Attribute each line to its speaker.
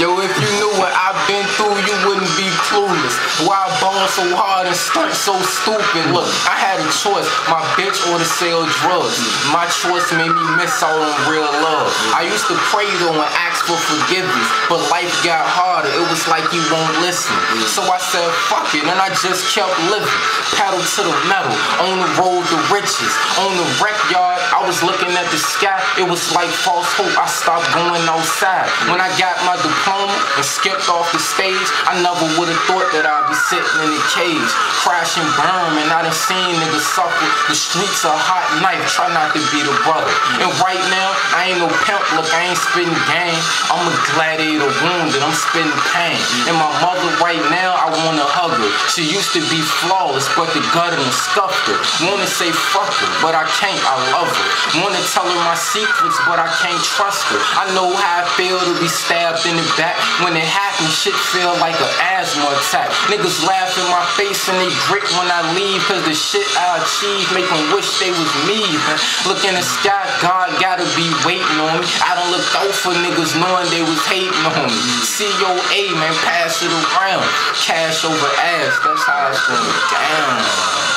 Speaker 1: yo, if you knew what I've been through, you wouldn't be clueless. Why I bone so hard and stunt so stupid? Look, I had a choice, my bitch or to sell drugs. My choice made me miss on real love. I used to pray though and ask for forgiveness, but life got harder. It was like you won't listen. So I said, fuck it, and I just kept living. Pedal to the metal, on the road to riches. On the wreck yard, I was looking at the sky. It was like false hope. I stopped going outside. When I got my diploma, and skipped off the stage, I never would've thought that I'd be sitting in a cage, crashing burn, and I done seen niggas suffer. The streets a hot knife, try not to be the brother. And right now, I ain't no pimp, look, I ain't spitting game. I'm a gladiator wounded, I'm spitting pain. And my mother right now, I wanna hug her. She used to be flawless, but the gut done scuffed her. Wanna say fuck her, but I can't, I love her. Wanna tell her my secrets, but I can't trust her. I know how I feel to be stabbed in the back. When it happens, shit feel like an asthma attack. Niggas laugh in my face and they grit when I leave. Cause the shit I achieve make them wish they was me. Look in the sky, God gotta be waiting on me. I don't look out for niggas knowing they was hating on me. COA, man, pass it around. Cash over ass, that's how it's going down.